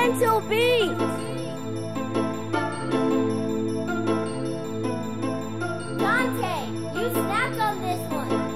Mental Beats. Dante, you snapped on this one.